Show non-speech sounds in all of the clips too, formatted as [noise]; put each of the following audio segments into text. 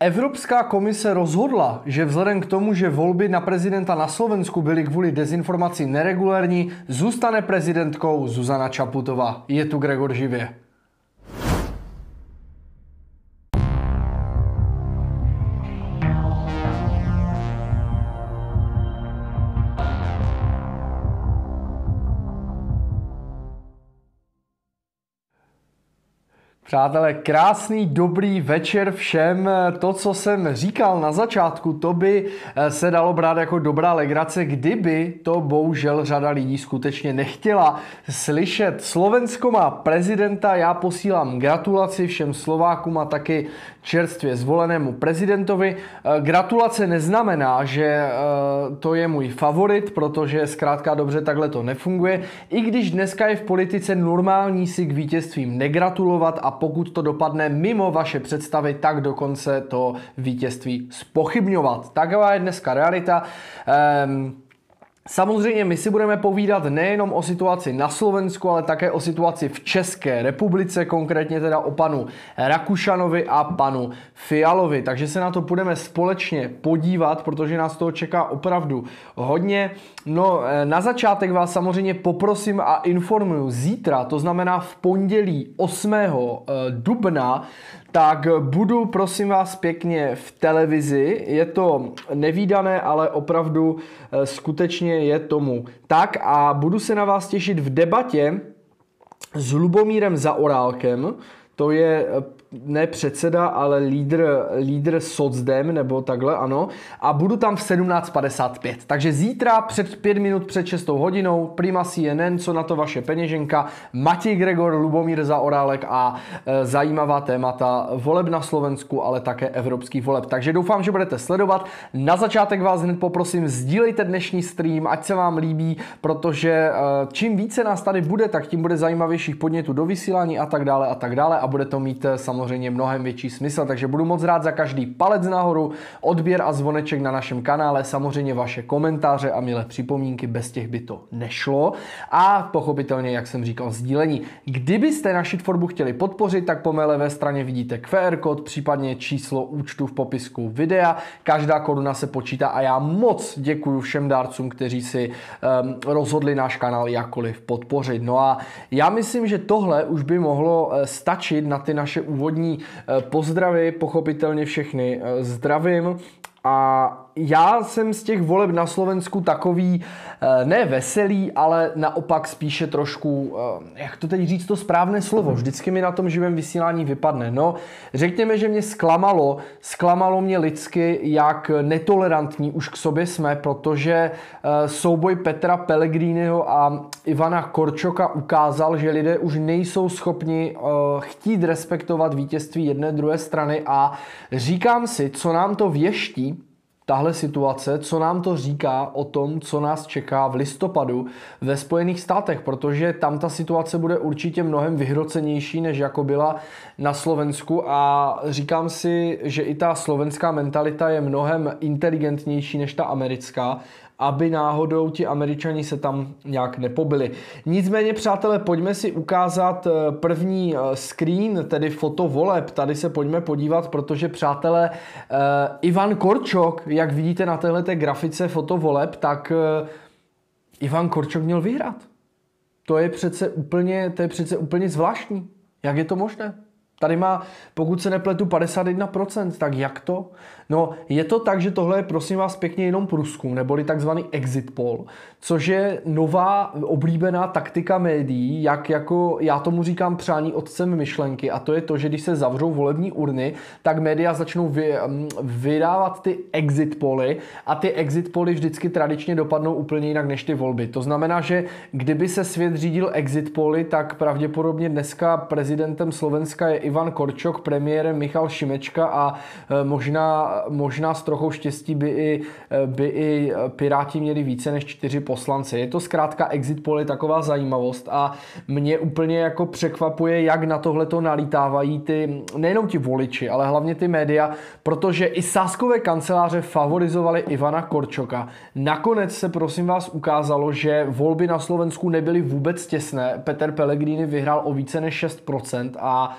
Evropská komise rozhodla, že vzhledem k tomu, že volby na prezidenta na Slovensku byly kvůli dezinformací neregulární, zůstane prezidentkou Zuzana Čaputová. Je tu Gregor Živě. Přátelé, krásný, dobrý večer všem. To, co jsem říkal na začátku, to by eh, se dalo brát jako dobrá legrace, kdyby to bohužel řada lidí skutečně nechtěla slyšet. Slovensko má prezidenta, já posílám gratulaci všem Slovákům a taky čerstvě zvolenému prezidentovi. Eh, gratulace neznamená, že eh, to je můj favorit, protože zkrátka dobře takhle to nefunguje. I když dneska je v politice normální si k vítězstvím negratulovat a pokud to dopadne mimo vaše představy, tak dokonce to vítězství spochybňovat. Taková je dneska realita. Um, Samozřejmě my si budeme povídat nejenom o situaci na Slovensku, ale také o situaci v České republice, konkrétně teda o panu Rakušanovi a panu Fialovi. Takže se na to budeme společně podívat, protože nás toho čeká opravdu hodně. No, eh, na začátek vás samozřejmě poprosím a informuju zítra, to znamená v pondělí 8. Eh, dubna, tak budu prosím vás pěkně v televizi. Je to nevýdané, ale opravdu eh, skutečně je tomu tak a budu se na vás těšit v debatě s Lubomírem Zaorálkem, to je ne předseda, ale lídr, lídr socdem, nebo takhle, ano. A budu tam v 17.55. Takže zítra před pět minut před 6 hodinou Prima CNN, co na to vaše peněženka, Matěj Gregor, Lubomír Zaorálek a e, zajímavá témata voleb na Slovensku, ale také evropský voleb. Takže doufám, že budete sledovat. Na začátek vás hned poprosím, sdílejte dnešní stream, ať se vám líbí, protože e, čím více nás tady bude, tak tím bude zajímavějších podnětů do vysílání a tak dále a tak dále a bude to mít e, samozřejmě samozřejmě mnohem větší smysl. Takže budu moc rád za každý palec nahoru, odběr a zvoneček na našem kanále, samozřejmě vaše komentáře a milé připomínky, bez těch by to nešlo. A pochopitelně, jak jsem říkal, sdílení. Kdybyste naši tvorbu chtěli podpořit, tak po mé levé straně vidíte QR kód, případně číslo účtu v popisku videa. Každá koruna se počítá a já moc děkuji všem dárcům, kteří si um, rozhodli náš kanál jakkoliv podpořit. No a já myslím, že tohle už by mohlo eh, stačit na ty naše úvodní úvodní eh, pozdravy, pochopitelně všechny eh, zdravím. A já jsem z těch voleb na Slovensku takový eh, ne veselý, ale naopak spíše trošku, eh, jak to teď říct to správné slovo, vždycky mi na tom živém vysílání vypadne. No, řekněme, že mě zklamalo, zklamalo mě lidsky, jak netolerantní už k sobě jsme, protože eh, souboj Petra Pellegriniho a Ivana Korčoka ukázal, že lidé už nejsou schopni chtít respektovat vítězství jedné druhé strany a říkám si, co nám to věští, tahle situace, co nám to říká o tom, co nás čeká v listopadu ve Spojených státech, protože tam ta situace bude určitě mnohem vyhrocenější, než jako byla na Slovensku. A říkám si, že i ta slovenská mentalita je mnohem inteligentnější než ta americká aby náhodou ti američani se tam nějak nepobili. Nicméně, přátelé, pojďme si ukázat eh, první eh, screen, tedy foto voleb. Tady se pojďme podívat, protože, přátelé, eh, Ivan Korčok, jak vidíte na této grafice foto voleb, tak Ivan Korčok měl vyhrát. To je přece úplně, to je přece úplně zvláštní. Jak je to možné? Tady má, pokud se nepletu, 51%, tak jak to? No, je to tak, že tohle je prosím vás pěkně jenom průzkum, neboli takzvaný exit poll, což je nová oblíbená taktika médií, jak jako já tomu říkám přání otcem myšlenky a to je to, že když se zavřou volební urny, tak média začnou vy, mm, vydávat ty exit poly a ty exit poly vždycky tradičně dopadnou úplně jinak než ty volby. To znamená, že kdyby se svět řídil exit poly, tak pravděpodobně dneska prezidentem Slovenska je Ivan Korčok, premiérem Michal Šimečka a e, možná možná s trochou štěstí by i, by i Piráti měli více než čtyři poslance. Je to zkrátka exit poll taková zajímavost a mě úplně jako překvapuje, jak na tohle to nalítávají ty, nejenom ti voliči, ale hlavně ty média, protože i sáskové kanceláře favorizovali Ivana Korčoka. Nakonec se prosím vás ukázalo, že volby na Slovensku nebyly vůbec těsné. Peter Pellegrini vyhrál o více než 6% a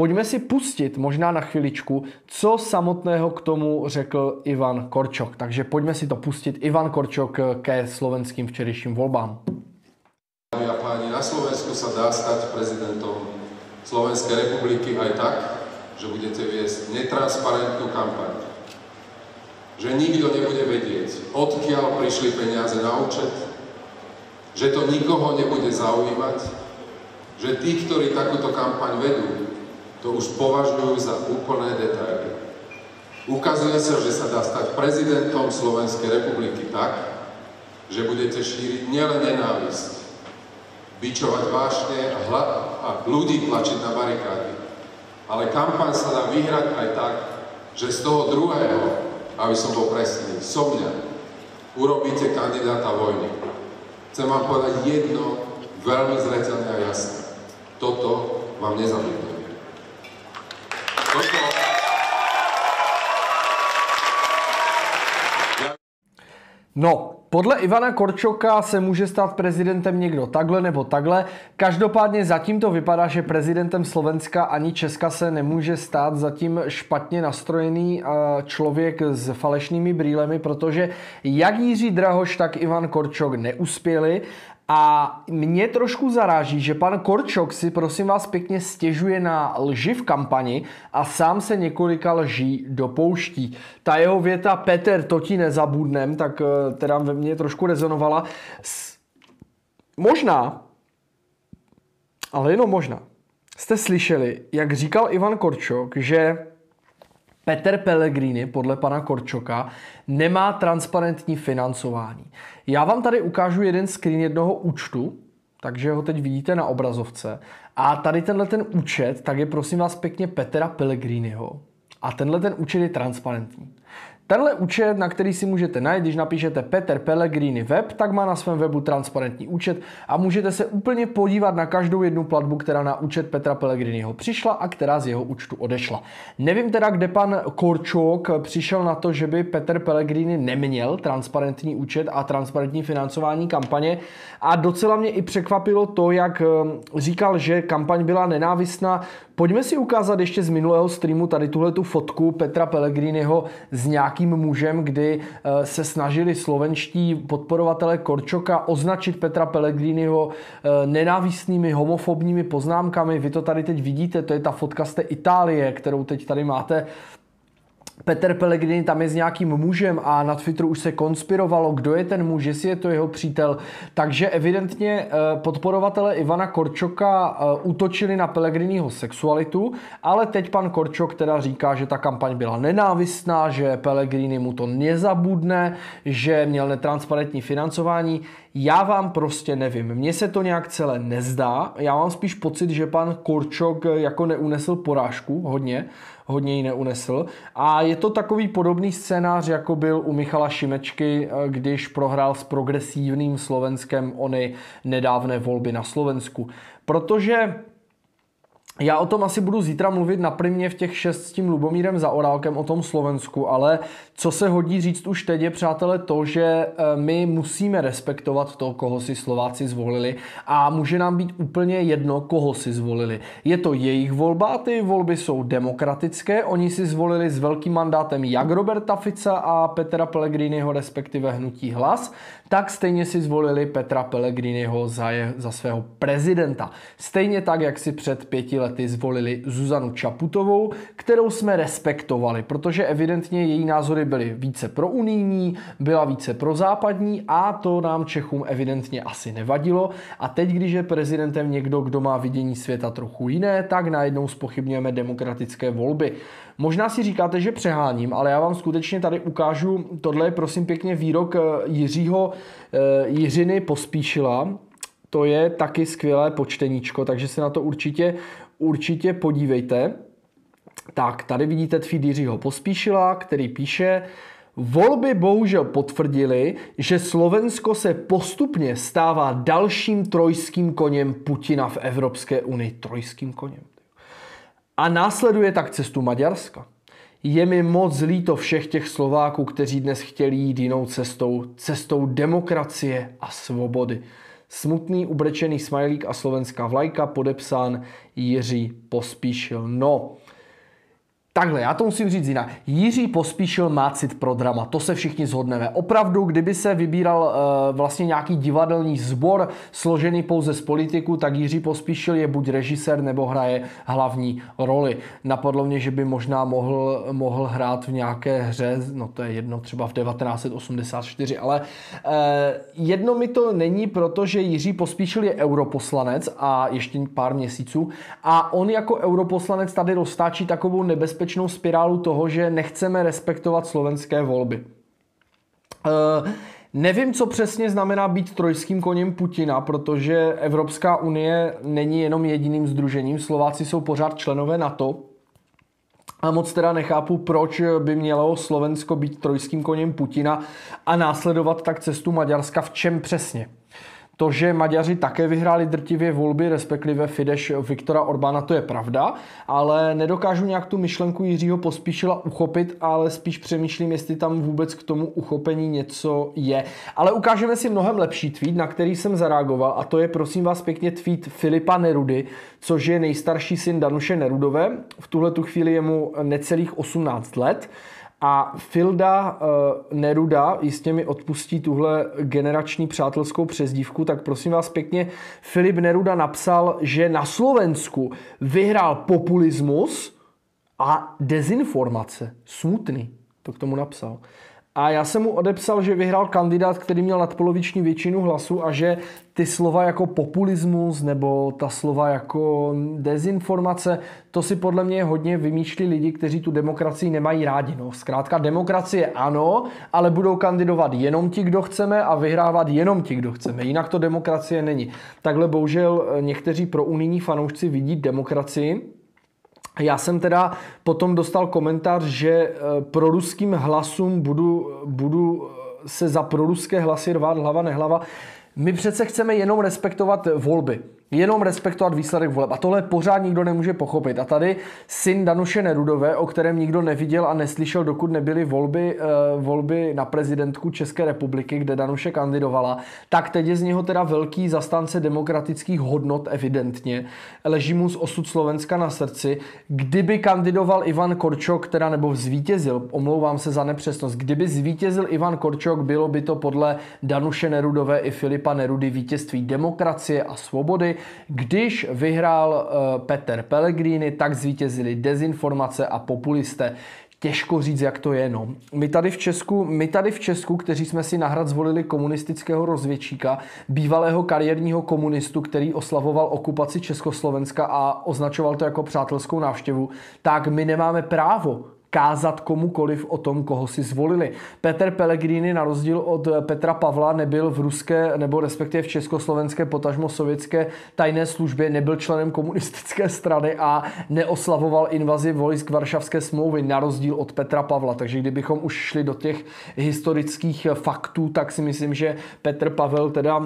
pojďme si pustit možná na chviličku, co samotného k tomu řekl Ivan Korčok. Takže pojďme si to pustit. Ivan Korčok ke slovenským včerejším volbám. Dámy a páni, na Slovensku sa dá stať prezidentom Slovenskej republiky aj tak, že budete viesť netransparentnú kampaň. Že nikto nebude vedieť, odkiaľ prišli peniaze na účet, že to nikoho nebude zaujímať, že tí, ktorí takúto kampaň vedú, to už považujú za úplné detaily. Ukazuje sa, že sa dá stať prezidentom Slovenskej republiky tak, že budete šíriť nielen nenávisť, bičovať vášne a, a ľudí tlačiť na barikády. Ale kampaň sa dá vyhrať aj tak, že z toho druhého, aby som bol presný, so mňa, urobíte kandidáta vojny. Chcem vám povedať jedno veľmi zretelné a jasné. Toto vám nezabudneme. No, podle Ivana Korčoka se může stát prezidentem někdo takhle nebo takhle. Každopádně zatím to vypadá, že prezidentem Slovenska ani Česka se nemůže stát zatím špatně nastrojený eh, člověk s falešnými brýlemi, protože jak Jiří Drahoš, tak Ivan Korčok neuspěli a mě trošku zaráží, že pan Korčok si prosím vás pěkně stěžuje na lži v kampani a sám se několika lží dopouští. Ta jeho věta Peter, to ti nezabudnem, tak eh, teda ve mně trošku rezonovala. Možná, ale jenom možná, jste slyšeli, jak říkal Ivan Korčok, že Peter Pellegrini, podle pana Korčoka, nemá transparentní financování. Já vám tady ukážu jeden screen jednoho účtu, takže ho teď vidíte na obrazovce. A tady tenhle ten účet, tak je prosím vás pěkně Petra Pellegriniho. A tenhle ten účet je transparentní. Tenhle účet, na který si můžete najít, když napíšete Peter Pellegrini web, tak má na svém webu transparentní účet a můžete se úplně podívat na každou jednu platbu, která na účet Petra Pellegriniho přišla a která z jeho účtu odešla. Nevím teda, kde pan Korčok přišel na to, že by Petr Pellegrini neměl transparentní účet a transparentní financování kampaně a docela mě i překvapilo to, jak eh, říkal, že kampaň byla nenávistná. Pojďme si ukázat ještě z minulého streamu tady tuhle tu fotku Petra Pellegriniho s nějakým mužem, kdy eh, se snažili slovenští podporovatelé Korčoka označit Petra Pellegriniho eh, nenávistnými homofobními poznámkami. Vy to tady teď vidíte, to je ta fotka z té Itálie, kterou teď tady máte Petr Pellegrini tam je s nějakým mužem a na Twitteru už se konspirovalo, kdo je ten muž, jestli je to jeho přítel. Takže evidentně eh, podporovatele Ivana Korčoka eh, útočili na Pellegriniho sexualitu, ale teď pan Korčok teda říká, že ta kampaň byla nenávistná, že Pellegrini mu to nezabudne, že měl netransparentní financování. Já vám prostě nevím. Mně se to nějak celé nezdá. Já mám spíš pocit, že pan Korčok jako neunesl porážku hodně hodně ji neunesl. A je to takový podobný scénář, jako byl u Michala Šimečky, eh, když prohrál s progresívním Slovenskem ony nedávné volby na Slovensku. Protože já o tom asi budu zítra mluvit na primě v těch šest s tím Lubomírem za Orálkem o tom Slovensku, ale co se hodí říct už teď je, přátelé, to, že e, my musíme respektovat to, koho si Slováci zvolili a může nám být úplně jedno, koho si zvolili. Je to jejich volba, ty volby jsou demokratické, oni si zvolili s velkým mandátem jak Roberta Fica a Petra Pellegriniho, respektive hnutí hlas, tak stejně si zvolili Petra Pellegriniho za, je, za svého prezidenta. Stejně tak, jak si před pěti lety zvolili Zuzanu Čaputovou, kterou jsme respektovali, protože evidentně její názory byly více pro unijní, byla více pro západní a to nám Čechům evidentně asi nevadilo. A teď, když je prezidentem někdo, kdo má vidění světa trochu jiné, tak najednou spochybňujeme demokratické volby. Možná si říkáte, že přeháním, ale já vám skutečně tady ukážu, tohle je prosím pěkně výrok eh, Jiřího eh, Jiřiny Pospíšila, to je taky skvělé počteníčko, takže se na to určitě, určitě podívejte. Tak, tady vidíte tweet Jiřího Pospíšila, který píše, Volby bohužel potvrdili, že Slovensko se postupně stává dalším trojským koněm Putina v Evropské unii. Trojským koněm. A následuje tak cestu Maďarska. Je mi moc líto všech těch Slováků, kteří dnes chtěli jít jinou cestou, cestou demokracie a svobody. Smutný, ubrečený smajlík a slovenská vlajka, podepsán Jiří Pospíšil. No, Takhle, já to musím říct jinak. Jiří Pospíšil má cit pro drama, to se všichni zhodneme. Opravdu, kdyby se vybíral uh, vlastně nějaký divadelní sbor složený pouze z politiků, tak Jiří Pospíšil je buď režisér nebo hraje hlavní roli. Napadlo mě, že by možná mohl, mohl hrát v nějaké hře, no to je jedno, třeba v 1984, ale uh, jedno mi to není, protože Jiří Pospíšil je europoslanec a ještě pár měsíců a on jako europoslanec tady roztáčí takovou nebezpečnou nebezpečnou spirálu toho, že nechceme respektovat slovenské volby. Uh, Nevím, co přesně znamená být trojským koněm Putina, protože Evropská unie není jenom jediným združením. Slováci jsou pořád členové NATO. A moc teda nechápu, proč by mělo Slovensko být trojským koněm Putina a následovat tak cestu Maďarska v čem přesně. To, že Maďaři také vyhráli drtivě volby, respektive Fidesz Viktora Orbána, to je pravda, ale nedokážu nějak tu myšlenku Jiřího Pospíšila uchopit, ale spíš přemýšlím, jestli tam vůbec k tomu uchopení něco je. Ale ukážeme si mnohem lepší tweet, na který jsem zareagoval a to je prosím vás pěkně tweet Filipa Nerudy, což je nejstarší syn Danuše Nerudové. V tuhle tu chvíli je mu necelých 18 let. A Filda uh, Neruda jistě mi odpustí tuhle generační přátelskou přezdívku, tak prosím vás pěkně, Filip Neruda napsal, že na Slovensku vyhrál populismus a dezinformace. Smutný, to k tomu napsal. A já jsem mu odepsal, že vyhrál kandidát, který měl nadpoloviční většinu hlasů a že ty slova jako populismus nebo ta slova jako dezinformace, to si podle mě hodně vymýšlí lidi, kteří tu demokracii nemají rádi. No, zkrátka demokracie ano, ale budou kandidovat jenom ti, kdo chceme a vyhrávat jenom ti, kdo chceme. Jinak to demokracie není. Takhle bohužel někteří pro unijní fanoušci vidí demokracii já jsem teda potom dostal komentář, že eh, pro ruským hlasům budu, budu se za proruské hlasy rvát hlava nehlava. My přece chceme jenom respektovat volby jenom respektovat výsledek voleb. A tohle pořád nikdo nemůže pochopit. A tady syn Danuše Nerudové, o kterém nikdo neviděl a neslyšel, dokud nebyly volby, uh, volby na prezidentku České republiky, kde Danuše kandidovala, tak teď je z něho teda velký zastánce demokratických hodnot evidentně. Leží mu z osud Slovenska na srdci. Kdyby kandidoval Ivan Korčok, teda nebo zvítězil, omlouvám se za nepřesnost, kdyby zvítězil Ivan Korčok, bylo by to podle Danuše Nerudové i Filipa Nerudy vítězství demokracie a svobody. Když vyhrál eh, Peter Pellegrini, tak zvítězili dezinformace a populisté těžko říct, jak to je. No. My, tady v Česku, my tady v Česku, kteří jsme si nahrad zvolili komunistického rozvědčíka, bývalého kariérního komunistu, který oslavoval okupaci Československa a označoval to jako přátelskou návštěvu, tak my nemáme právo kázat komukoliv o tom, koho si zvolili. Petr Pellegrini na rozdíl od Petra Pavla nebyl v ruské nebo respektive v československé potažmo sovětské tajné službě, nebyl členem komunistické strany a neoslavoval invazi vojsk Varšavské smlouvy na rozdíl od Petra Pavla. Takže kdybychom už šli do těch historických faktů, tak si myslím, že Petr Pavel teda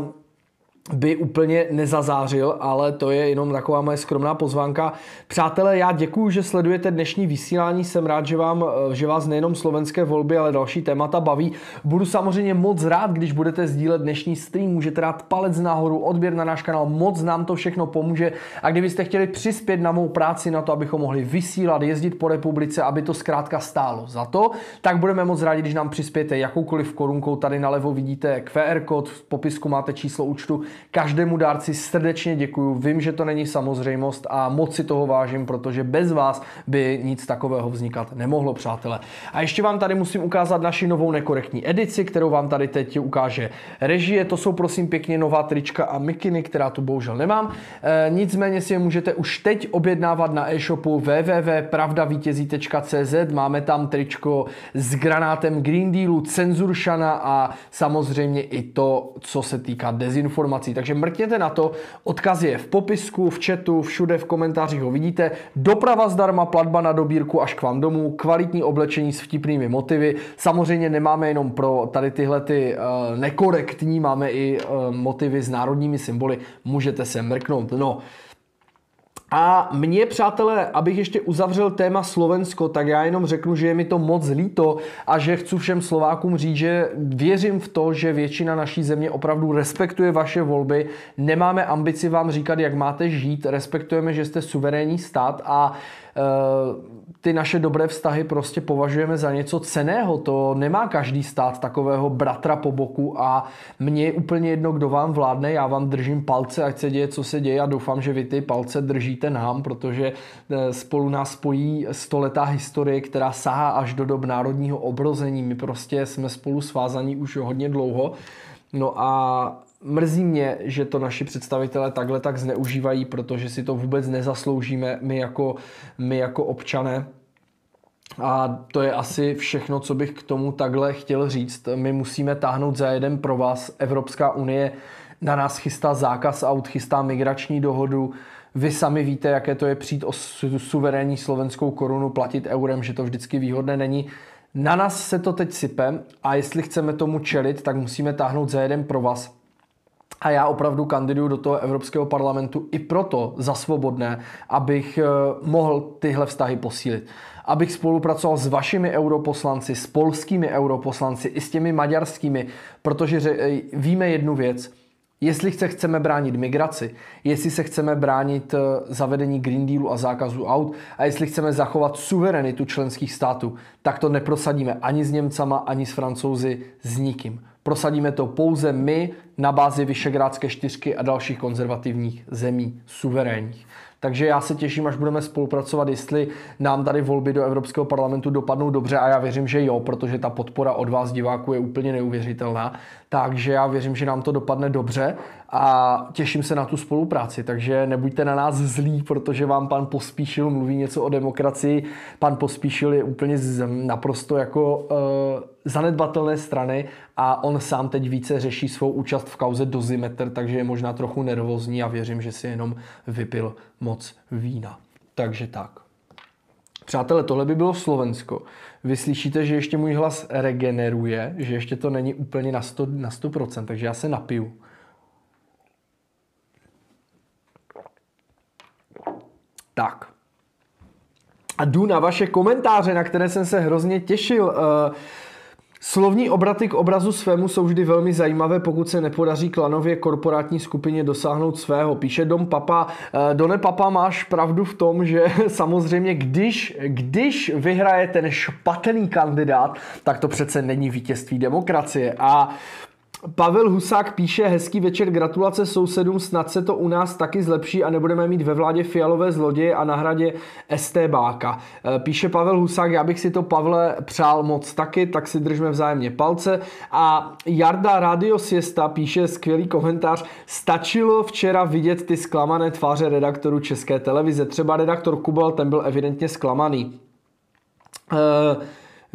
by úplně nezazářil, ale to je jenom taková moje skromná pozvánka. Přátelé, já děkuji, že sledujete dnešní vysílání. Jsem rád, že, vám, že vás nejenom slovenské volby, ale další témata baví. Budu samozřejmě moc rád, když budete sdílet dnešní stream. Můžete dát palec nahoru, odběr na náš kanál, moc nám to všechno pomůže. A kdybyste chtěli přispět na mou práci, na to, abychom mohli vysílat, jezdit po republice, aby to zkrátka stálo za to, tak budeme moc rádi, když nám přispějete jakoukoliv korunkou. Tady nalevo vidíte QR kód, v popisku máte číslo účtu Každému dárci srdečně děkuju. Vím, že to není samozřejmost a moc si toho vážím, protože bez vás by nic takového vznikat nemohlo, přátelé. A ještě vám tady musím ukázat naši novou nekorektní edici, kterou vám tady teď ukáže režie. To jsou prosím pěkně nová trička a mikiny, která tu bohužel nemám. E, nicméně si je můžete už teď objednávat na e-shopu www.pravdavítězí.cz. Máme tam tričko s granátem Green Dealu, cenzuršana a samozřejmě i to, co se týká dezinformací informací. Takže mrkněte na to, odkaz je v popisku, v chatu, všude v komentářích ho vidíte. Doprava zdarma, platba na dobírku až k vám domů, kvalitní oblečení s vtipnými motivy. Samozřejmě nemáme jenom pro tady tyhle ty uh, nekorektní, máme i uh, motivy s národními symboly. Můžete se mrknout. No, A mě, přátelé, abych ještě uzavřel téma Slovensko, tak já jenom řeknu, že je mi to moc líto a že chci všem Slovákům říct, že věřím v to, že většina naší země opravdu respektuje vaše volby. Nemáme ambici vám říkat, jak máte žít, respektujeme, že jste suverénní stát a uh, ty naše dobré vztahy prostě považujeme za něco ceného. To nemá každý stát takového bratra po boku a mně je úplně jedno, kdo vám vládne. Já vám držím palce, ať se děje, co se děje a doufám, že vy ty palce držíte nám, protože eh, spolu nás spojí stoletá historie, která sahá až do dob národního obrození. My prostě jsme spolu svázaní už hodně dlouho. No a mrzí mě, že to naši představitelé takhle tak zneužívají, protože si to vůbec nezasloužíme my jako, my jako občané. A to je asi všechno, co bych k tomu takhle chtěl říct. My musíme táhnout za jeden pro vás. Evropská unie na nás chystá zákaz aut, chystá migrační dohodu. Vy sami víte, jaké to je přijít o suverénní slovenskou korunu, platit eurem, že to vždycky výhodné není. Na nás se to teď sype a jestli chceme tomu čelit, tak musíme táhnout za jeden pro vás. A já opravdu kandiduju do toho Evropského parlamentu i proto za svobodné, abych eh, mohl tyhle vztahy posílit. Abych spolupracoval s vašimi europoslanci, s polskými europoslanci i s těmi maďarskými, protože eh, víme jednu věc. Jestli se chceme bránit migraci, jestli se chceme bránit eh, zavedení Green Dealu a zákazu aut a jestli chceme zachovat suverenitu členských států, tak to neprosadíme ani s Němcama, ani s Francouzi, s nikým. Prosadíme to pouze my na bázi Vyšegrádské čtyřky a dalších konzervativních zemí suverénních. Takže já se těším, až budeme spolupracovat, jestli nám tady volby do Evropského parlamentu dopadnou dobře a já věřím, že jo, protože ta podpora od vás diváků je úplně neuvěřitelná. Takže já věřím, že nám to dopadne dobře a těším se na tu spolupráci. Takže nebuďte na nás zlí, protože vám pan Pospíšil mluví něco o demokracii. Pan Pospíšil je úplně z, naprosto jako uh, zanedbatelné strany a on sám teď více řeší svou účast v kauze Dozimetr, takže je možná trochu nervózní a věřím, že si jenom vypil moc vína. Takže tak. Přátelé, tohle by bylo Slovensko. Vy slyšíte, že ještě můj hlas regeneruje, že ještě to není úplně na 100%, na 100% takže já se napiju. Tak. A jdu na vaše komentáře, na které jsem se hrozně těšil. Uh, Slovní obraty k obrazu svému jsou vždy velmi zajímavé, pokud se nepodaří klanově korporátní skupině dosáhnout svého. Píše Dom Papa. Eh, Done Papa, máš pravdu v tom, že [laughs] samozřejmě když, když vyhraje ten špatný kandidát, tak to přece není vítězství demokracie. A Pavel Husák píše, hezký večer, gratulace sousedům, snad se to u nás taky zlepší a nebudeme mít ve vládě fialové zloděje a na hradě STBáka. E, píše Pavel Husák, já bych si to Pavle přál moc taky, tak si držme vzájemně palce. A Jarda Radio Siesta píše skvělý komentář, stačilo včera vidět ty zklamané tváře redaktorů České televize. Třeba redaktor Kubal, ten byl evidentně zklamaný. Uh,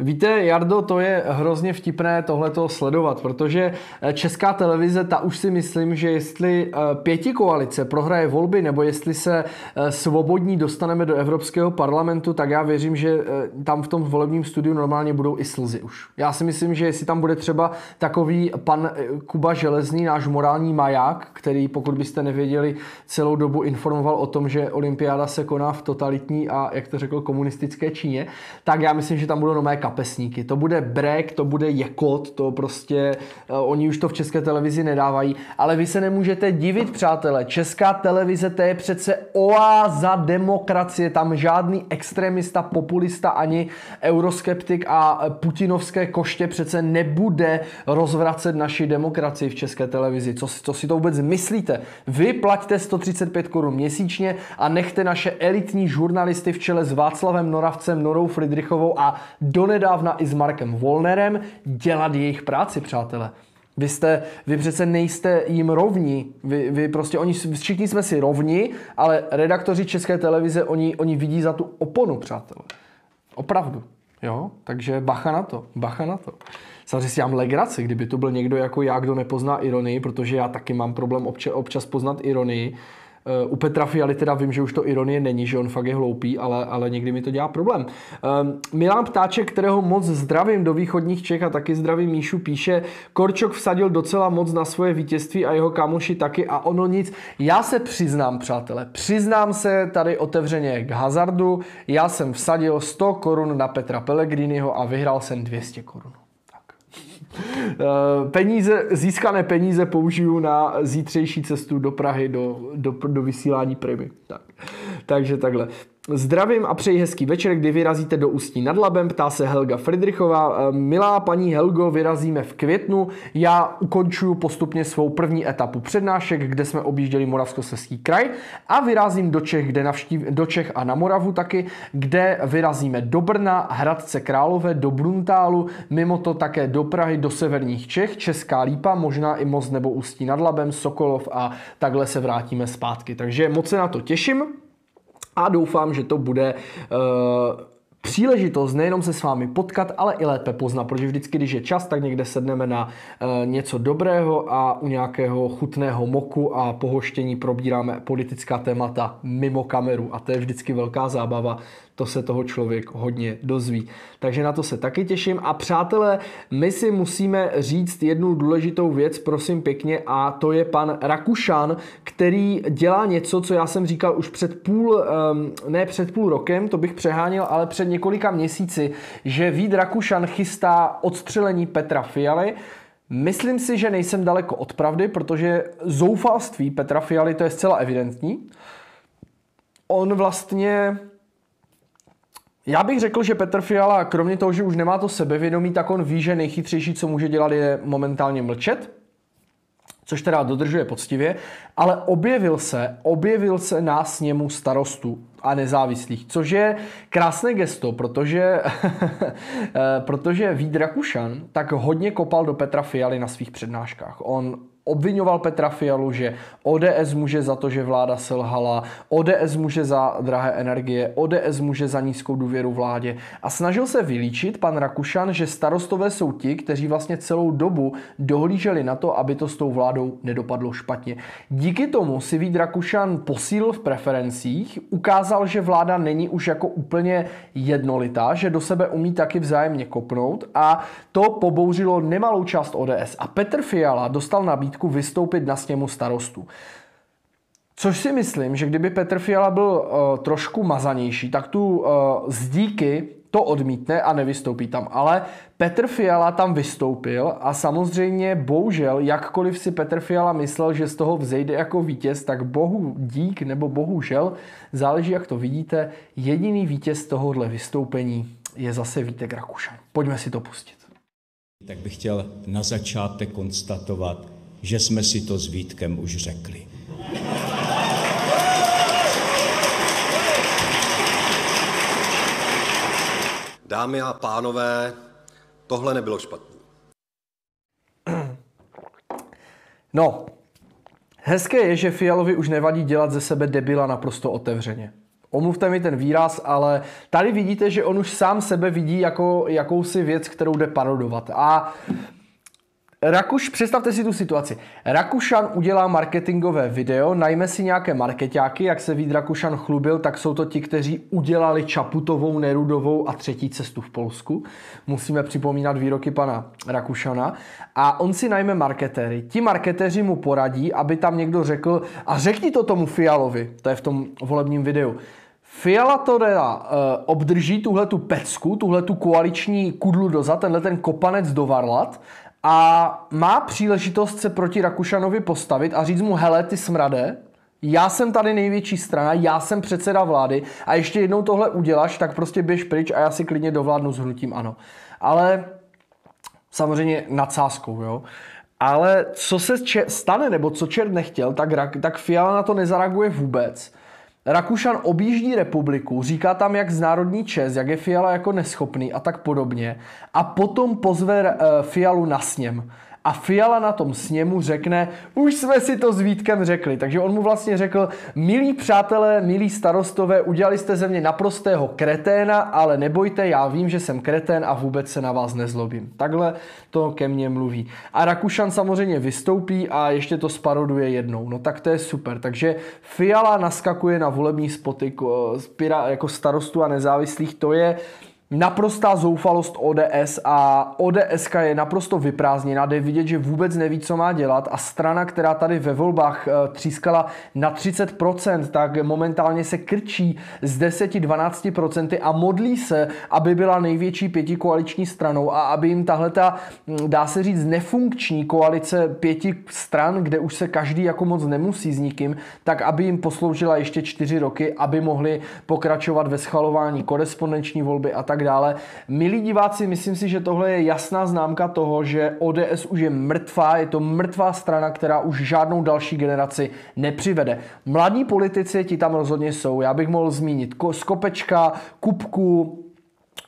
Víte, Jardo, to je hrozně vtipné tohleto sledovat, protože eh, česká televize, ta už si myslím, že jestli eh, pěti koalice prohraje volby, nebo jestli se eh, svobodní dostaneme do Evropského parlamentu, tak já věřím, že tam v tom volebním studiu normálně budou i slzy už. Já si myslím, že jestli tam bude třeba takový pan Kuba Železný, náš morální maják, který, pokud byste nevěděli, celou dobu informoval o tom, že olympiáda se koná v totalitní a, jak to řekl, komunistické Číně, tak já myslím, že tam budou nové kapesníky. To bude brek, to bude jekot, to prostě, uh, oni už to v české televizi nedávají, ale vy se nemůžete divit, přátelé. Česká televize to je přece oáza demokracie, tam žádný extremista, populista ani euroskeptik a putinovské koště přece nebude rozvracet naši demokracii v české televizi. Co, co si to vůbec myslíte? Vy plaťte 135 korun měsíčně a nechte naše elitní žurnalisty v čele s Václavem Noravcem, Norou Friedrichovou a Donet donedávna i s Markem Volnerem dělat jejich práci, přátelé. Vy, jste, vy přece nejste jim rovní. Vy, vy prostě, oni, všichni jsme si rovni, ale redaktoři České televize, oni, oni vidí za tu oponu, přátelé. Opravdu. Jo? Takže bacha na to, bacha na to. Samozřejmě si mám legraci, kdyby to byl někdo jako já, kdo nepozná ironii, protože já taky mám problém občas, občas poznat ironii, u Petra Fialy teda vím, že už to ironie není, že on fakt je hloupý, ale, ale někdy mi to dělá problém. Um, Milan Ptáček, kterého moc zdravím do východních Čech a taky zdravím Míšu, píše, Korčok vsadil docela moc na svoje vítězství a jeho kamoši taky a ono nic. Já se přiznám, přátelé, přiznám se tady otevřeně k hazardu. Já jsem vsadil 100 korun na Petra Pellegriniho a vyhrál jsem 200 korun. Eh, peníze, získané peníze použiju na zítřejší cestu do Prahy, do, do, do vysílání Primy. Tak. Takže takhle. Zdravím a přeji hezký večer, kdy vyrazíte do Ústí nad Labem, ptá se Helga Friedrichová. Eh, milá paní Helgo, vyrazíme v květnu. Já ukončuju postupně svou první etapu přednášek, kde jsme objížděli Moravskoslezský kraj a vyrazím do Čech, kde navštív, do Čech a na Moravu taky, kde vyrazíme do Brna, Hradce Králové, do Bruntálu, mimo to také do Prahy, do severních Čech, Česká Lípa, možná i Most nebo Ústí nad Labem, Sokolov a takhle se vrátíme zpátky. Takže moc se na to těším a doufám, že to bude uh, příležitost nejenom se s vámi potkat, ale i lépe poznat, protože vždycky, když je čas, tak někde sedneme na e, něco dobrého a u nějakého chutného moku a pohoštění probíráme politická témata mimo kameru. A to je vždycky velká zábava, to se toho člověk hodně dozví. Takže na to se taky těším. A přátelé, my si musíme říct jednu důležitou věc, prosím pěkně, a to je pan Rakušan, který dělá něco, co já jsem říkal už před půl, ne před půl rokem, to bych přeháněl, ale před několika měsíci, že Vít Rakušan chystá odstřelení Petra Fialy. Myslím si, že nejsem daleko od pravdy, protože zoufalství Petra Fialy to je zcela evidentní. On vlastně já bych řekl, že Petr Fiala, kromě toho, že už nemá to sebevědomí, tak on ví, že nejchytřejší, co může dělat, je momentálně mlčet, což teda dodržuje poctivě, ale objevil se, objevil se na sněmu starostů a nezávislých, což je krásné gesto, protože, [laughs] protože Vít Rakušan tak hodně kopal do Petra Fialy na svých přednáškách. On obvinoval Petra Fialu, že ODS může za to, že vláda selhala, ODS může za drahé energie, ODS může za nízkou důvěru vládě a snažil se vylíčit pan Rakušan, že starostové jsou ti, kteří vlastně celou dobu dohlíželi na to, aby to s tou vládou nedopadlo špatně. Díky tomu si Vít Rakušan posílil v preferencích, ukázal, že vláda není už jako úplně jednolitá, že do sebe umí taky vzájemně kopnout a to pobouřilo nemalou část ODS. A Petr Fiala dostal nabídku nabídku vystoupit na sněmu starostů. Což si myslím, že kdyby Petr Fiala byl uh, trošku mazanější, tak tu uh, z díky to odmítne a nevystoupí tam. Ale Petr Fiala tam vystoupil a samozřejmě bohužel, jakkoliv si Petr Fiala myslel, že z toho vzejde jako vítěz, tak bohu dík nebo bohužel, záleží jak to vidíte, jediný vítěz tohohle vystoupení je zase Vítek Rakušan. Pojďme si to pustit. Tak bych chtěl na začátek konstatovat, že jsme si to s Vítkem už řekli. Dámy a pánové, tohle nebylo špatné. [clears throat] No, hezké je, že Fialovi už nevadí dělat ze sebe debila naprosto otevřeně. Omluvte mi ten výraz, ale tady vidíte, že on už sám sebe vidí jako jakousi věc, kterou jde parodovat. A Rakuš, představte si tu situaci. Rakušan udělá marketingové video, najme si nějaké marketáky, jak se Vít Rakušan chlubil, tak jsou to ti, kteří udělali Čaputovou, Nerudovou a třetí cestu v Polsku. Musíme připomínat výroky pana Rakušana. A on si najme marketéry. Ti marketéři mu poradí, aby tam někdo řekl, a řekni to tomu Fialovi, to je v tom volebním videu. Fiala to teda uh, obdrží tuhle tu pecku, tuhle tu koaliční kudlu dozad, tenhle ten kopanec do varlat a má příležitost se proti Rakušanovi postavit a říct mu, hele, ty smrade, já jsem tady největší strana, já jsem předseda vlády a ještě jednou tohle uděláš, tak prostě běž pryč a já si klidně dovládnu s hnutím ano. Ale samozřejmě nadsázkou, jo. Ale co se stane, nebo co čert nechtěl, tak, tak Fiala na to nezareaguje vůbec. Rakušan objíždí republiku, říká tam, jak z národní čest, jak je Fiala jako neschopný a tak podobně. A potom pozve uh, Fialu na sněm. A Fiala na tom sněmu řekne, už jsme si to s Vítkem řekli. Takže on mu vlastně řekl, milí přátelé, milí starostové, udělali jste ze mě naprostého kreténa, ale nebojte, já vím, že jsem kretén a vůbec se na vás nezlobím. Takhle to ke mně mluví. A Rakušan samozřejmě vystoupí a ještě to sparoduje jednou. No tak to je super. Takže Fiala naskakuje na volební spoty jako starostu a nezávislých. To je naprostá zoufalost ODS a ODS je naprosto vyprázdněná, jde vidět, že vůbec neví, co má dělat. A strana, která tady ve volbách eh, třískala na 30%, tak momentálně se krčí z 10-12% a modlí se, aby byla největší pěti koaliční stranou a aby jim tahle ta, hm, dá se říct, nefunkční koalice pěti stran, kde už se každý jako moc nemusí s nikým, tak aby jim posloužila ještě čtyři roky, aby mohli pokračovat ve schvalování korespondenční volby a tak tak dále. Milí diváci, myslím si, že tohle je jasná známka toho, že ODS už je mrtvá, je to mrtvá strana, která už žádnou další generaci nepřivede. Mladí politici ti tam rozhodně jsou. Já bych mohl zmínit Skopečka, Kupku,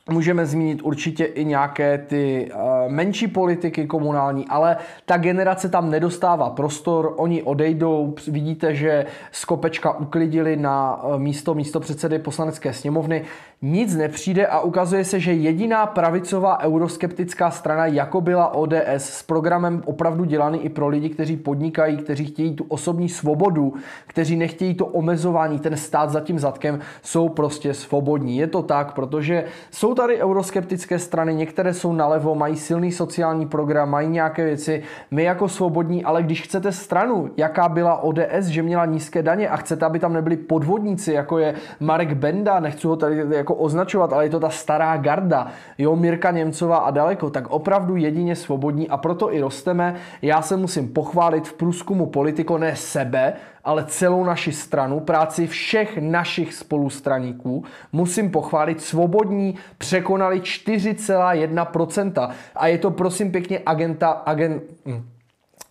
Můžeme zmínit určitě i nějaké ty uh, menší politiky komunální, ale ta generace tam nedostává prostor, oni odejdou, vidíte, že Skopečka uklidili na uh, místo místo předsedy poslanecké sněmovny nic nepřijde a ukazuje se, že jediná pravicová euroskeptická strana, jako byla ODS, s programem opravdu dělaný i pro lidi, kteří podnikají, kteří chtějí tu osobní svobodu, kteří nechtějí to omezování, ten stát za tím zadkem, jsou prostě svobodní. Je to tak, protože jsou tady euroskeptické strany, některé jsou nalevo, mají silný sociální program, mají nějaké věci. My jako svobodní, ale když chcete stranu, jaká byla ODS, že měla nízké daně a chcete, aby tam nebyli podvodníci, jako je Marek Benda, nechci ho tady jako označovat, ale je to ta stará garda, jo, Mirka Němcová a daleko, tak opravdu jedině svobodní a proto i rosteme. Já se musím pochválit v průzkumu politiko ne sebe, ale celou naši stranu, práci všech našich spolustraníků, musím pochválit, svobodní překonali 4,1% a je to prosím pěkně agenta, agent, hm,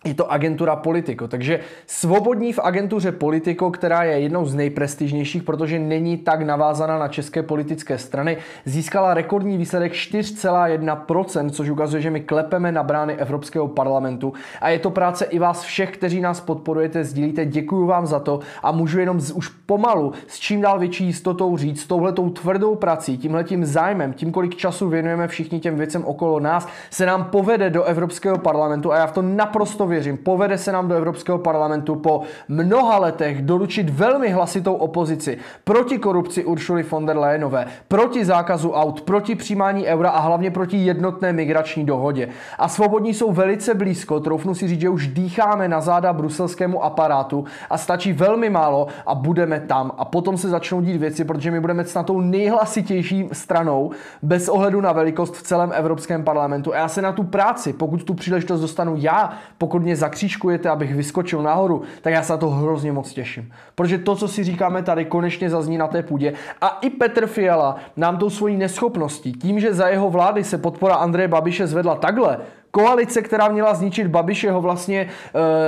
je to agentura Politico. Takže svobodní v agentuře Politico, která je jednou z nejprestižnějších, protože není tak navázaná na české politické strany, získala rekordní výsledek 4,1%, což ukazuje, že my klepeme na brány Evropského parlamentu. A je to práce i vás všech, kteří nás podporujete, sdílíte. Děkuji vám za to a můžu jenom z, už pomalu s čím dál větší jistotou říct, s touhletou tvrdou prací, tímhletím zájmem, tím, kolik času věnujeme všichni těm věcem okolo nás, se nám povede do Evropského parlamentu a já v to naprosto věřím, povede se nám do Evropského parlamentu po mnoha letech doručit velmi hlasitou opozici proti korupci Uršuly von der Leyenové, proti zákazu aut, proti přijímání eura a hlavně proti jednotné migrační dohodě. A svobodní jsou velice blízko, troufnu si říct, že už dýcháme na záda bruselskému aparátu a stačí velmi málo a budeme tam. A potom se začnou dít věci, protože my budeme snad tou nejhlasitější stranou bez ohledu na velikost v celém Evropském parlamentu. A já se na tu práci, pokud tu příležitost dostanu já, pokud mě zakřížkujete, abych vyskočil nahoru, tak já se na to hrozně moc těším. Protože to, co si říkáme tady, konečně zazní na té půdě. A i Petr Fiala nám tou svojí neschopností, tím, že za jeho vlády se podpora Andreje Babiše zvedla takhle, koalice, která měla zničit Babišeho, vlastně e,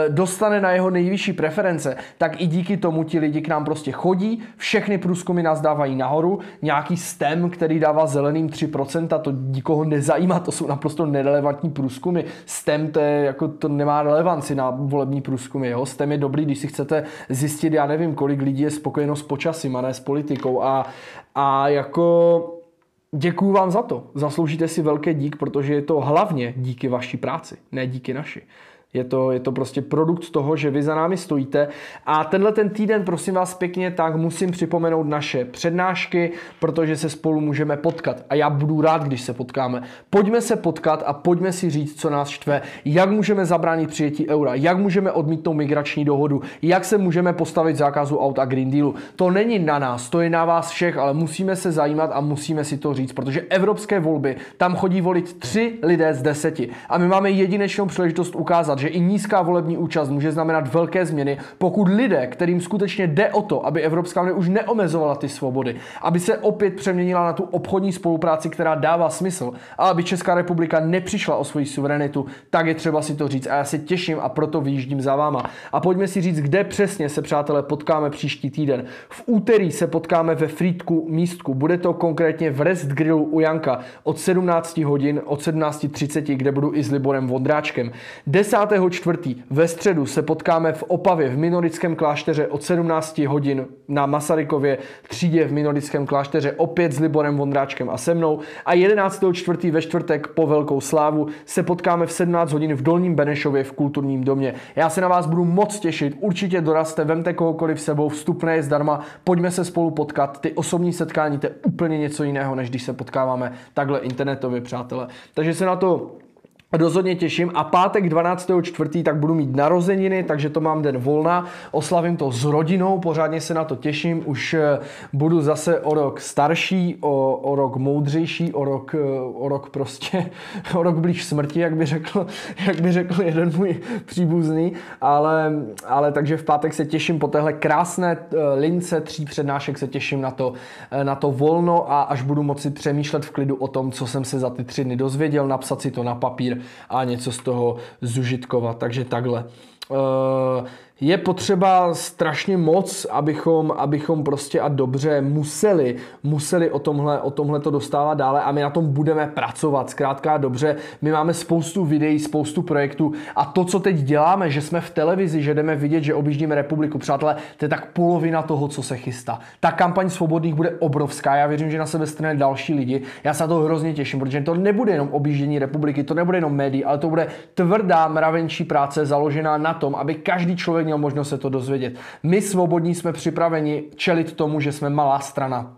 dostane na jeho nejvyšší preference, tak i díky tomu ti lidi k nám prostě chodí, všechny průzkumy nás dávají nahoru, nějaký STEM, který dává zeleným 3%, to nikoho nezajímá, to jsou naprosto nerelevantní průzkumy. STEM to, je, jako, to nemá relevanci na volební průzkumy, jo? STEM je dobrý, když si chcete zjistit, já nevím, kolik lidí je spokojeno s počasím a ne s politikou a, a jako Děkuju vám za to. Zasloužíte si velké dík, protože je to hlavně díky vaší práci, ne díky naši. Je to, je to prostě produkt toho, že vy za námi stojíte. A tenhle ten týden, prosím vás pěkně, tak musím připomenout naše přednášky, protože se spolu můžeme potkat. A já budu rád, když se potkáme. Pojďme se potkat a pojďme si říct, co nás štve. Jak můžeme zabránit přijetí eura, jak můžeme odmítnout migrační dohodu, jak se můžeme postavit zákazu aut a Green Dealu. To není na nás, to je na vás všech, ale musíme se zajímat a musíme si to říct, protože evropské volby, tam chodí volit tři lidé z deseti. A my máme jedinečnou příležitost ukázat, že i nízká volební účast může znamenat velké změny, pokud lidé, kterým skutečně jde o to, aby Evropská unie už neomezovala ty svobody, aby se opět přeměnila na tu obchodní spolupráci, která dává smysl, a aby Česká republika nepřišla o svoji suverenitu, tak je třeba si to říct. A já se těším a proto vyjíždím za váma. A pojďme si říct, kde přesně se, přátelé, potkáme příští týden. V úterý se potkáme ve Frýdku místku. Bude to konkrétně v Rest Grillu u Janka od 17 hodin, od 17.30, kde budu i s Liborem Vondráčkem. 10.4. ve středu se potkáme v Opavě v Minorickém klášteře od 17 hodin na Masarykově třídě v Minorickém klášteře opět s Liborem Vondráčkem a se mnou. A 11.4. ve čtvrtek po Velkou slávu se potkáme v 17 hodin v Dolním Benešově v kulturním domě. Já se na vás budu moc těšit, určitě doraste, vemte kohokoliv sebou, vstupné je zdarma, pojďme se spolu potkat. Ty osobní setkání, to je úplně něco jiného, než když se potkáváme takhle internetově, přátelé. Takže se na to rozhodně těším. A pátek 12.4. tak budu mít narozeniny, takže to mám den volna. Oslavím to s rodinou, pořádně se na to těším. Už eh, budu zase o rok starší, o, o rok moudřejší, o rok, eh, o rok prostě, [laughs] o rok blíž smrti, jak by řekl, [laughs] jak by řekl jeden můj příbuzný. Ale, ale takže v pátek se těším po téhle krásné eh, lince tří přednášek se těším na to, na to volno a až budu moci přemýšlet v klidu o tom, co jsem se za ty tři dny dozvěděl, napsat si to na papír a něco z toho zužitkovat. Takže takhle. Je potřeba strašně moc, abychom, abychom prostě a dobře museli, museli o tomhle, o tomhle to dostávat dále a my na tom budeme pracovat. Zkrátka dobře, my máme spoustu videí, spoustu projektů a to, co teď děláme, že jsme v televizi, že jdeme vidět, že objíždíme republiku, přátelé, to je tak polovina toho, co se chystá. Ta kampaň svobodných bude obrovská, já věřím, že na sebe strane další lidi. Já se na to hrozně těším, protože to nebude jenom objíždění republiky, to nebude jenom médií, ale to bude tvrdá mravenčí práce založená na tom, aby každý člověk měl možnost se to dozvědět. My svobodní jsme připraveni čelit tomu, že jsme malá strana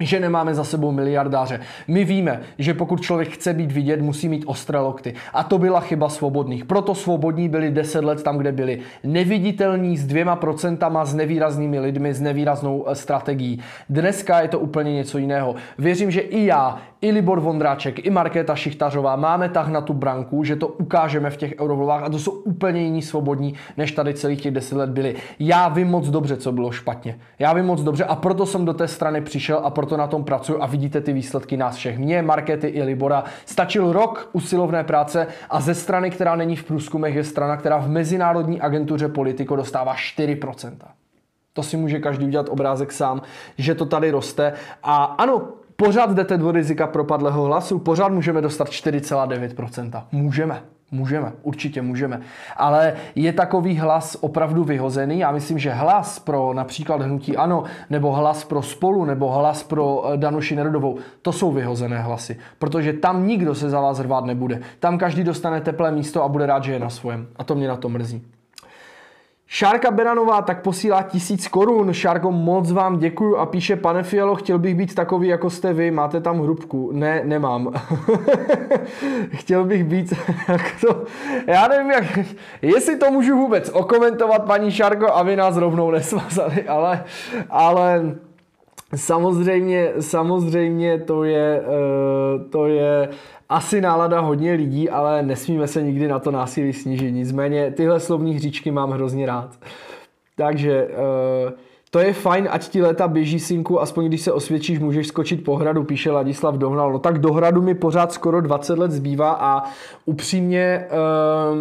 že nemáme za sebou miliardáře. My víme, že pokud člověk chce být vidět, musí mít ostré lokty. A to byla chyba svobodných. Proto svobodní byli 10 let tam, kde byli. Neviditelní s dvěma procentama, s nevýraznými lidmi, s nevýraznou eh, strategií. Dneska je to úplně něco jiného. Věřím, že i já, i Libor Vondráček, i Markéta Šichtařová máme tak na tu branku, že to ukážeme v těch eurovolách a to jsou úplně jiní svobodní, než tady celých těch 10 let byli. Já vím moc dobře, co bylo špatně. Já vím moc dobře a proto jsem do té strany přišel a proto na tom pracuji a vidíte ty výsledky nás všech. Mě, Markety i Libora. Stačil rok usilovné práce a ze strany, která není v průzkumech, je strana, která v Mezinárodní agentuře Politico dostává 4%. To si může každý udělat obrázek sám, že to tady roste. A ano, pořád jdete do rizika propadlého hlasu, pořád můžeme dostat 4,9%. Můžeme. Můžeme, určitě můžeme. Ale je takový hlas opravdu vyhozený? Já myslím, že hlas pro například Hnutí Ano, nebo hlas pro Spolu, nebo hlas pro eh, Danuši Nerodovou, to jsou vyhozené hlasy. Protože tam nikdo se za vás rvát nebude. Tam každý dostane teplé místo a bude rád, že je na svém. A to mě na to mrzí. Šárka Beranová tak posílá tisíc korun. Šárko, moc vám děkuju a píše, pane Fialo, chtěl bych být takový, jako jste vy, máte tam hrubku. Ne, nemám. [laughs] chtěl bych být [laughs] jako to, já nevím, jak, jestli to můžu vůbec okomentovat, paní Šárko, a vy nás rovnou nesvazali, [laughs] ale, ale samozřejmě, samozřejmě to je, eh, to je asi nálada hodně lidí, ale nesmíme se nikdy na to násilí snížit. Nicméně tyhle slovní hříčky mám hrozně rád. Takže uh, to je fajn, ať ti leta běží, synku, aspoň když se osvědčíš, můžeš skočit po hradu, píše Ladislav Dohnal. No tak do hradu mi pořád skoro 20 let zbývá a upřímně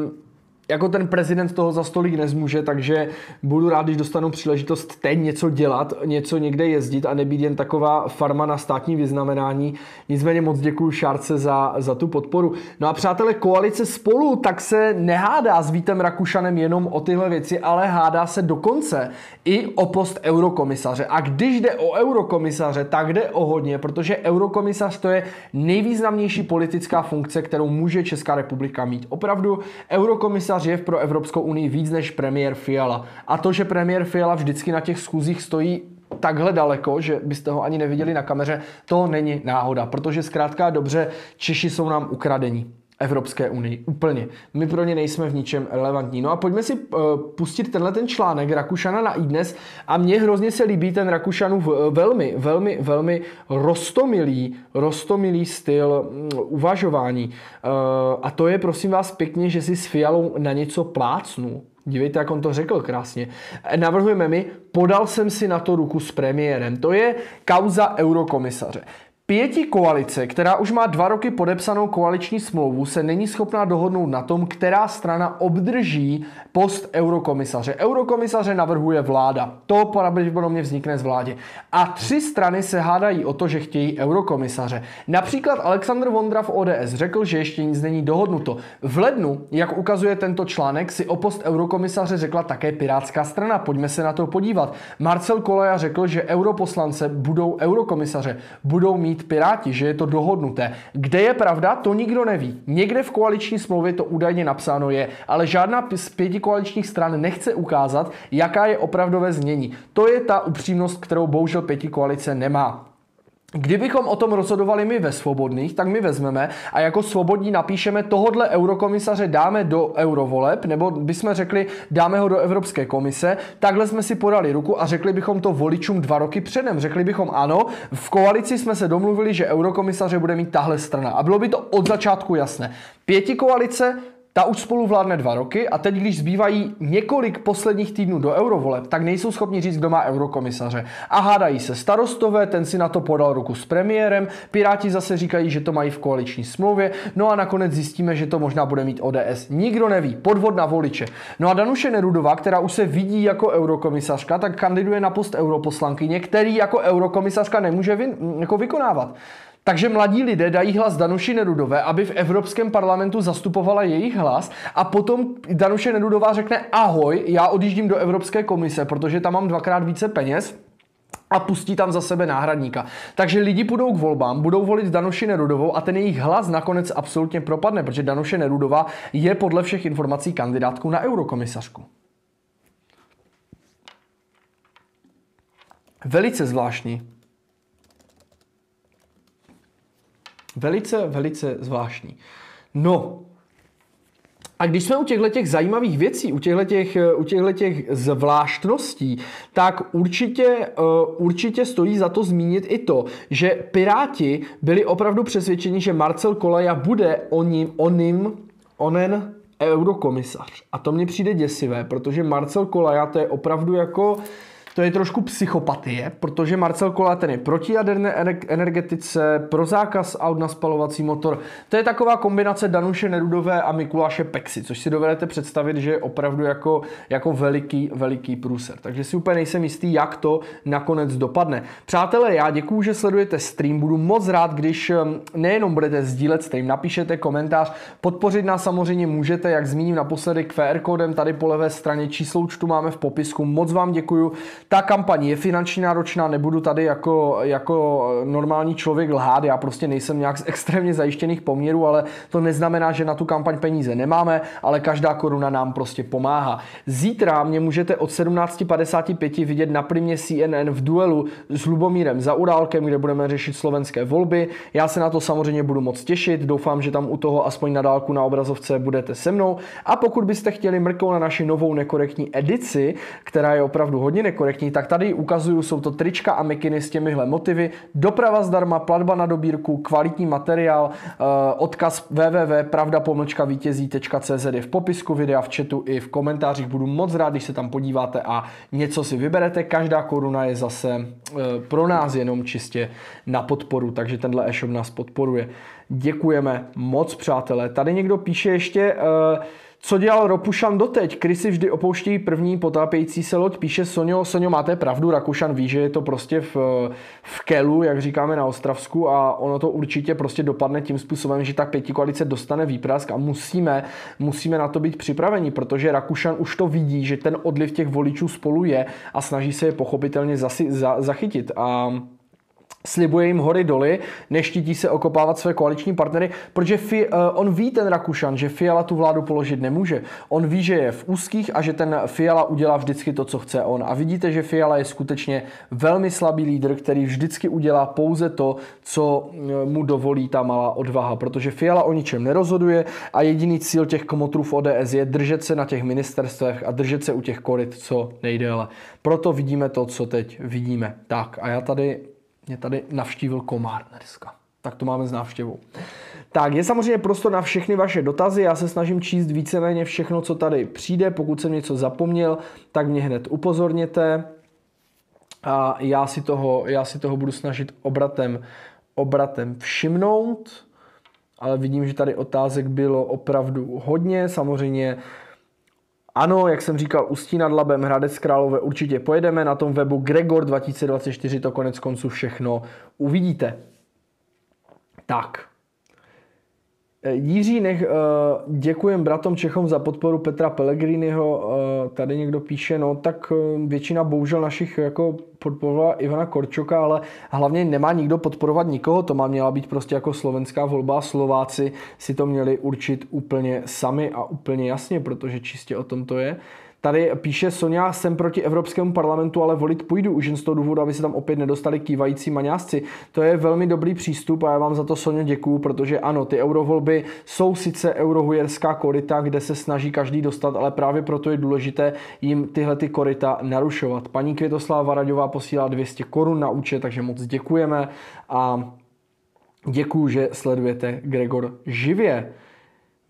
uh, jako ten prezident toho za stolík nezmůže, takže budu rád, když dostanu příležitost teď něco dělat, něco někde jezdit a nebýt jen taková farma na státní vyznamenání. Nicméně moc děkuji Šárce za, za tu podporu. No a přátelé, koalice spolu tak se nehádá s Vítem Rakušanem jenom o tyhle věci, ale hádá se dokonce i o post eurokomisaře. A když jde o eurokomisaře, tak jde o hodně, protože eurokomisař to je nejvýznamnější politická funkce, kterou může Česká republika mít. Opravdu eurokomisař je pro Evropskou unii víc než premiér Fiala. A to, že premiér Fiala vždycky na těch schůzích stojí takhle daleko, že byste ho ani neviděli na kameře, to není náhoda, protože zkrátka dobře Češi jsou nám ukradení. Evropské unii. Úplně. My pro ně nejsme v ničem relevantní. No a pojďme si uh, pustit tenhle ten článek Rakušana na iDnes a mně hrozně se líbí ten Rakušanův velmi, velmi, velmi rostomilý, rostomilý styl um, uvažování. Uh, a to je prosím vás pěkně, že si s Fialou na něco plácnu. Dívejte, jak on to řekl krásně. Navrhujeme mi, podal jsem si na to ruku s premiérem. To je kauza eurokomisaře. Pěti koalice, která už má dva roky podepsanou koaliční smlouvu, se není schopná dohodnout na tom, která strana obdrží post eurokomisaře. Eurokomisaře navrhuje vláda. To pravděpodobně vznikne z vládě. A tři strany se hádají o to, že chtějí eurokomisaře. Například Aleksandr Vondra v ODS řekl, že ještě nic není dohodnuto. V lednu, jak ukazuje tento článek, si o post eurokomisaře řekla také Pirátská strana. Pojďme se na to podívat. Marcel Koleja řekl, že europoslance budou eurokomisaře, budou mít Piráti, že je to dohodnuté. Kde je pravda, to nikdo neví. Někde v koaliční smlouvě to údajně napsáno je, ale žádná z pěti koaličních stran nechce ukázat, jaká je opravdové znění. To je ta upřímnost, kterou bohužel pěti koalice nemá. Kdybychom o tom rozhodovali my ve svobodných, tak my vezmeme a jako svobodní napíšeme tohodle eurokomisaře dáme do eurovoleb, nebo bychom řekli dáme ho do Evropské komise, takhle jsme si podali ruku a řekli bychom to voličům dva roky předem. Řekli bychom ano, v koalici jsme se domluvili, že eurokomisaře bude mít tahle strana. A bylo by to od začátku jasné. Pěti koalice ta už spolu vládne dva roky a teď, když zbývají několik posledních týdnů do eurovoleb, tak nejsou schopni říct, kdo má eurokomisaře. A hádají se starostové, ten si na to podal ruku s premiérem, Piráti zase říkají, že to mají v koaliční smlouvě, no a nakonec zjistíme, že to možná bude mít ODS. Nikdo neví, podvod na voliče. No a Danuše Nerudová, která už se vidí jako eurokomisařka, tak kandiduje na post europoslankyně, který jako eurokomisařka nemůže vy, jako vykonávat. Takže mladí lidé dají hlas Danuši Nerudové, aby v Evropském parlamentu zastupovala jejich hlas a potom Danuše Nerudová řekne ahoj, já odjíždím do Evropské komise, protože tam mám dvakrát více peněz, a pustí tam za sebe náhradníka. Takže lidi půjdou k volbám, budou volit Danuši Nerudovou a ten jejich hlas nakonec absolutně propadne, protože Danuše Nerudová je podle všech informací kandidátkou na eurokomisařku. Velice zvláštní. Velice, velice zvláštní. No, a když jsme u těchto těch zajímavých věcí, u těchto těch, u těchto těch zvláštností, tak určitě, uh, určitě stojí za to zmínit i to, že Piráti byli opravdu přesvědčeni, že Marcel Kolaja bude oním, oním, onen eurokomisař. A to mně přijde děsivé, protože Marcel Kolaja to je opravdu jako to je trošku psychopatie, protože Marcel Kola ten je proti jaderné energetice, pro zákaz aut na spalovací motor. To je taková kombinace Danuše Nerudové a Mikuláše Pexy, což si dovedete představit, že je opravdu jako, jako veliký, veliký průser. Takže si úplně nejsem jistý, jak to nakonec dopadne. Přátelé, já děkuju, že sledujete stream. Budu moc rád, když um, nejenom budete sdílet stream, napíšete komentář, podpořit nás samozřejmě můžete, jak zmíním naposledy QR kódem tady po levé straně, číslo účtu máme v popisku. Moc vám děkuju. Ta kampaň je finančně náročná, nebudu tady jako, jako normální člověk lhát, já prostě nejsem nějak z extrémně zajištěných poměrů, ale to neznamená, že na tu kampaň peníze nemáme, ale každá koruna nám prostě pomáhá. Zítra mě můžete od 17.55 vidět na primě CNN v duelu s Lubomírem za Urálkem, kde budeme řešit slovenské volby. Já se na to samozřejmě budu moc těšit, doufám, že tam u toho aspoň na dálku na obrazovce budete se mnou. A pokud byste chtěli mrknout na naši novou nekorektní edici, která je opravdu hodně nekorektní, kvalitní, tak tady ukazuju, jsou to trička a mikiny s těmihle motivy, doprava zdarma, platba na dobírku, kvalitní materiál, eh, odkaz www.pravda-vítězí.cz je v popisku videa, v chatu i v komentářích. Budu moc rád, když se tam podíváte a něco si vyberete. Každá koruna je zase eh, pro nás jenom čistě na podporu, takže tenhle e-shop nás podporuje. Děkujeme moc, přátelé. Tady někdo píše ještě, uh, co dělal Ropušan doteď? Krysy vždy opouštějí první potápějící se loď, píše Sonio. Sonio, máte pravdu, Rakušan ví, že je to prostě v, v kelu, jak říkáme na Ostravsku a ono to určitě prostě dopadne tím způsobem, že tak pěti koalice dostane výprask a musíme, musíme na to být připraveni, protože Rakušan už to vidí, že ten odliv těch voličů spolu je a snaží se je pochopitelně zasi, za, zachytit. A slibuje jim hory doly, neštítí se okopávat své koaliční partnery, protože Fi, uh, on ví ten Rakušan, že Fiala tu vládu položit nemůže. On ví, že je v úzkých a že ten Fiala udělá vždycky to, co chce on. A vidíte, že Fiala je skutečně velmi slabý lídr, který vždycky udělá pouze to, co eh, mu dovolí ta malá odvaha, protože Fiala o ničem nerozhoduje a jediný cíl těch komotrů v ODS je držet se na těch ministerstvech a držet se u těch koryt co nejdéle. Proto vidíme to, co teď vidíme. Tak a já tady mě tady navštívil komár dneska. Tak to máme s návštěvou. Tak, je samozřejmě prostor na všechny vaše dotazy. Já se snažím číst víceméně všechno, co tady přijde. Pokud jsem něco zapomněl, tak mě hned upozorněte. A já si toho, já si toho budu snažit obratem, obratem všimnout. Ale vidím, že tady otázek bylo opravdu hodně. Samozřejmě ano, jak jsem říkal, Ústí nad Labem, Hradec Králové určitě pojedeme. Na tom webu Gregor 2024 to konec konců všechno uvidíte. Tak. Eh, Jiří, nech, eh, děkujem bratom Čechom za podporu Petra Pellegriniho. Eh, tady někdo píše, no tak většina bohužel našich jako podporovala Ivana Korčoka, ale hlavně nemá nikdo podporovat nikoho. To má měla být prostě jako slovenská volba. Slováci si to měli určit úplně sami a úplně jasně, protože čistě o tom to je. Tady píše Sonja, jsem proti Evropskému parlamentu, ale volit půjdu už jen z toho důvodu, aby se tam opět nedostali kývající maňásci. To je velmi dobrý přístup a já vám za to Sonja děkuju, protože ano, ty eurovolby jsou sice eurohujerská korita, kde se snaží každý dostat, ale právě proto je důležité jim tyhle ty korita narušovat. Paní Květoslava Varaďová posílá 200 korun na účet, takže moc děkujeme a děkuju, že sledujete Gregor živě.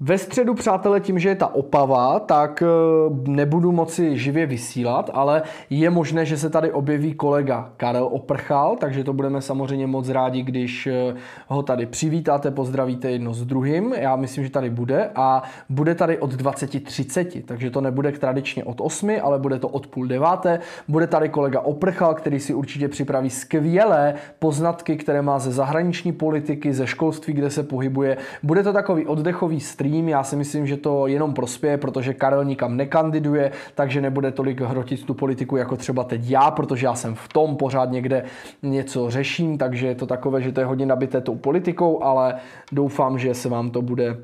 Ve středu, přátelé, tím, že je ta opava, tak eh, nebudu moci živě vysílat, ale je možné, že se tady objeví kolega Karel Oprchal, takže to budeme samozřejmě moc rádi, když eh, ho tady přivítáte, pozdravíte jedno s druhým. Já myslím, že tady bude a bude tady od 20.30, takže to nebude tradičně od 8, ale bude to od půl deváté. Bude tady kolega Oprchal, který si určitě připraví skvělé poznatky, které má ze zahraniční politiky, ze školství, kde se pohybuje. Bude to takový oddechový stream, tým. Já si myslím, že to jenom prospěje, protože Karel nikam nekandiduje, takže nebude tolik hrotit tu politiku jako třeba teď já, protože já jsem v tom pořád někde něco řeším, takže je to takové, že to je hodně nabité tou politikou, ale doufám, že se vám to bude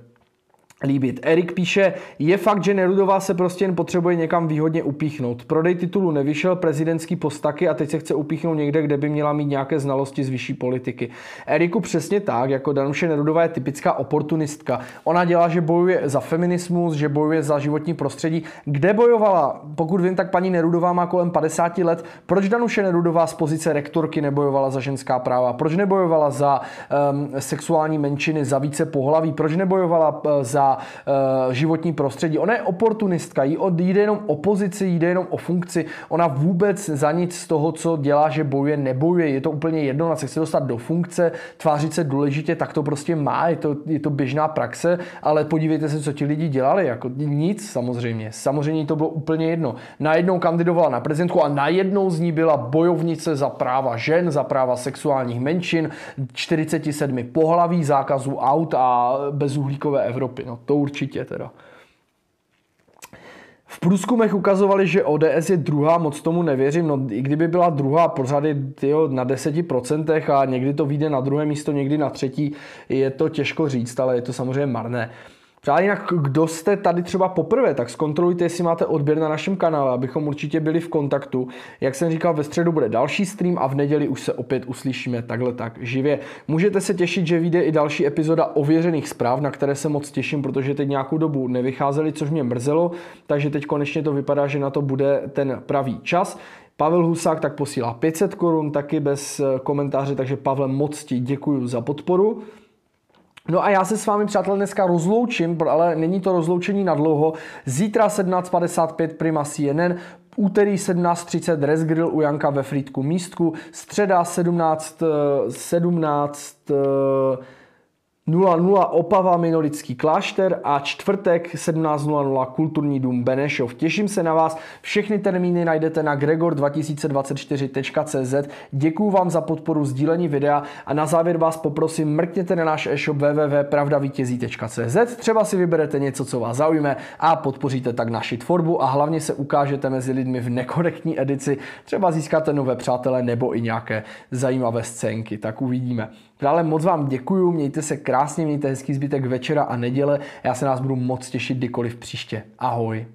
líbit. Erik píše, je fakt, že Nerudová se prostě jen potřebuje někam výhodně upíchnout. Prodej titulu nevyšel, prezidentský postaky a teď se chce upíchnout někde, kde by měla mít nějaké znalosti z vyšší politiky. Eriku přesně tak, jako Danuše Nerudová je typická oportunistka. Ona dělá, že bojuje za feminismus, že bojuje za životní prostředí. Kde bojovala? Pokud vím, tak paní Nerudová má kolem 50 let. Proč Danuše Nerudová z pozice rektorky nebojovala za ženská práva? Proč nebojovala za um, sexuální menšiny, za více pohlaví? Proč nebojovala uh, za uh, životní prostředí. Ona je oportunistka, jí jde jenom o pozici, jde jenom o funkci. Ona vůbec za nic z toho, co dělá, že bojuje, nebojuje. Je to úplně jedno, ona se chce dostat do funkce, tvářit se důležitě, tak to prostě má, je to, je to běžná praxe, ale podívejte se, co ti lidi dělali. Jako nic samozřejmě. Samozřejmě to bylo úplně jedno. Najednou kandidovala na prezidentku a najednou z ní byla bojovnice za práva žen, za práva sexuálních menšin, 47 pohlaví, zákazu aut a bezuhlíkové Evropy. No, to určitě teda. V průzkumech ukazovali, že ODS je druhá, moc tomu nevěřím, no i kdyby byla druhá, pořád je tyjo, na 10% a někdy to vyjde na druhé místo, někdy na třetí, je to těžko říct, ale je to samozřejmě marné. Přátelé, jinak kdo jste tady třeba poprvé, tak zkontrolujte, jestli máte odběr na našem kanále, abychom určitě byli v kontaktu. Jak jsem říkal, ve středu bude další stream a v neděli už se opět uslyšíme takhle tak živě. Můžete se těšit, že vyjde i další epizoda ověřených zpráv, na které se moc těším, protože teď nějakou dobu nevycházely, což mě mrzelo, takže teď konečně to vypadá, že na to bude ten pravý čas. Pavel Husák tak posílá 500 korun, taky bez komentáře, takže Pavle moc ti děkuji za podporu. No a já se s vámi, přátelé, dneska rozloučím, ale není to rozloučení na dlouho. Zítra 17.55 Prima CNN, úterý 17.30 Res Grill u Janka ve Frýdku Místku, středa 17, 17 00 Opava Minorický klášter a čtvrtek 17.00 Kulturní dům Benešov. Těším se na vás. Všechny termíny najdete na gregor2024.cz. Děkuji vám za podporu sdílení videa a na závěr vás poprosím mrkněte na náš e-shop www.pravdavítězí.cz. Třeba si vyberete něco, co vás zaujme a podpoříte tak naši tvorbu a hlavně se ukážete mezi lidmi v nekorektní edici. Třeba získáte nové přátelé nebo i nějaké zajímavé scénky. Tak uvidíme. Dále moc vám děkuju, mějte se krásně, mějte hezký zbytek večera a neděle. Já se nás budu moc těšit kdykoliv příště. Ahoj.